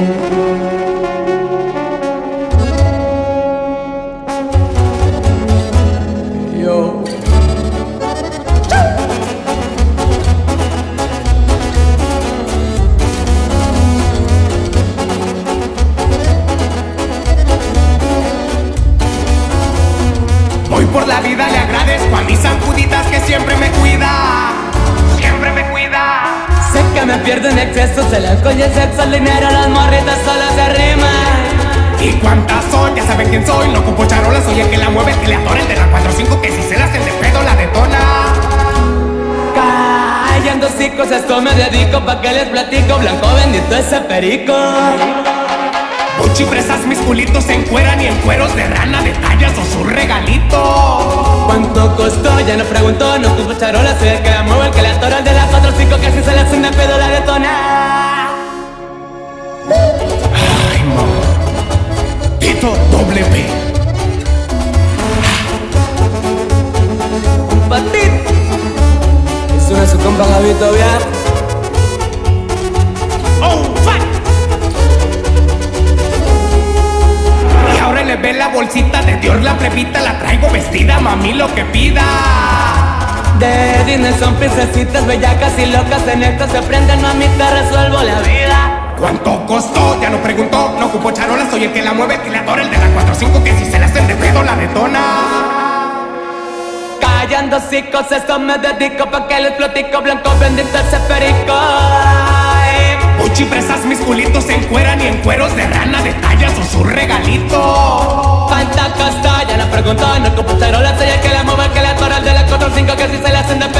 Hoy por la vida le agradezco a mis zancuditas que siempre me cuida. El alcohol y el sexo, el dinero, las morritas solo se riman. ¿Y cuántas son? Ya saben quién soy. No ocupo charola, soy el que la mueve, el que le adora, el de la 4-5 que si se la hacen de pedo la detona. Callando chicos, esto me dedico pa' que les platico, blanco bendito ese perico. Puchi presas, mis culitos se encueran y en cueros de rana, detallas o su regalito. ¿Cuánto costó? Ya no preguntó, no ocupo charola, soy el que la mueve, el que le atora, el de la 4-5 que si se la hacen de pedo la detona. Tito W. Patit. Es una su compa Gabito Viar. Oh, fuck. Y ahora le ve la bolsita de Dior, la plebita, la traigo vestida, mami, lo que pida. De Disney son princesitas bellacas y locas En esto se prenden, mami, te resuelvo la vida ¿Cuánto costó? Ya no preguntó, no ocupo charola, soy el que la mueve, el que le adora, el de la 4-5 que si se la hacen de pedo la detona. Callando chicos, esto me dedico Pa' que les platico, blanco bendito ese perico Ay, Puchi presas, mis culitos se encueran y en cueros de rana, detallas o su regalito. ¿Cuánto costó? Ya no preguntó, no ocupo charola Soy el que la mueve, el que le atora, el de la 4-5 Que si se la hacen de pedo la